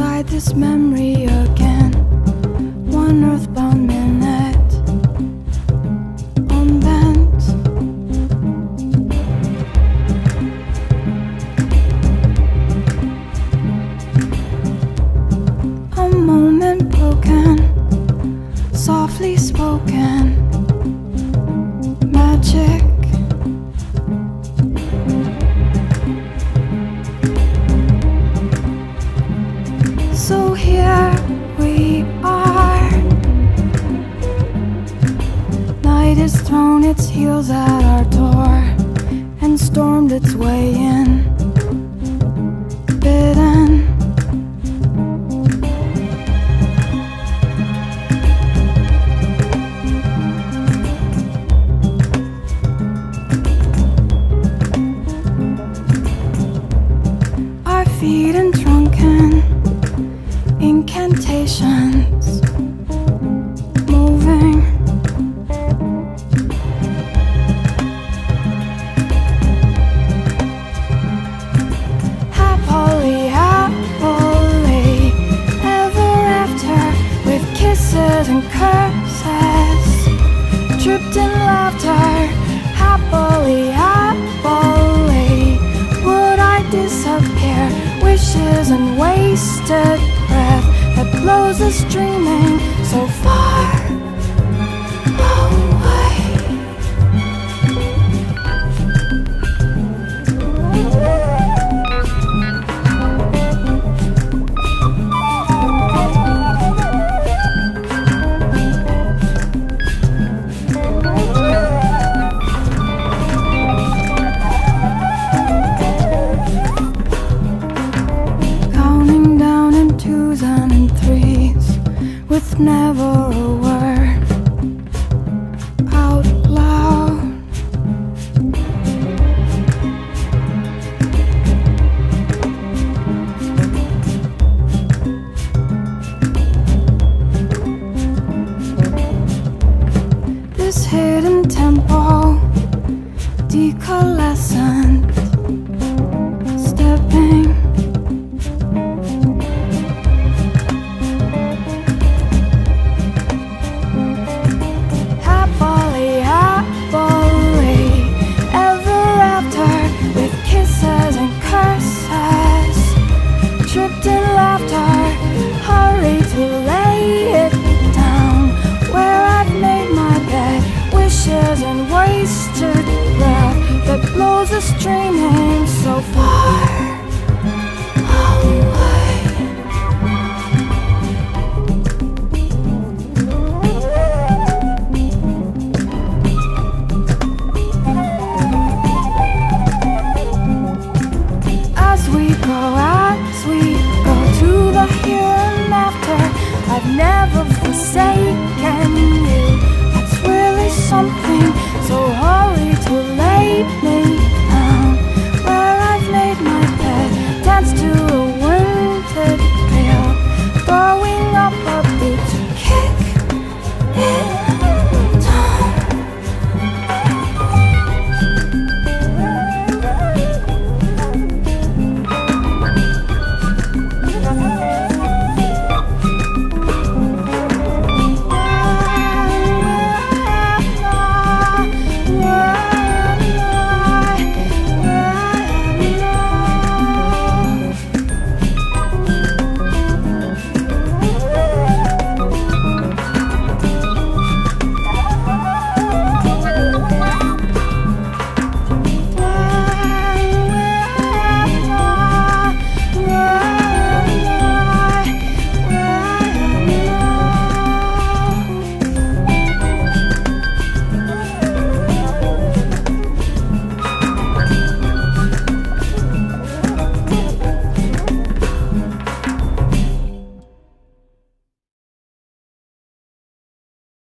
ride this memory again. One earthbound minute. Night has thrown its heels at our door and stormed its way in. Bidden. Our feet in drunken incantations Happily, happily, would I disappear? Wishes and wasted breath that blows dreaming so far never a word out loud. This hidden tempo, decoalescent, so far away. As we go, as we go to the here and after, I've never forsaken you. That's really something. So hurry to lay me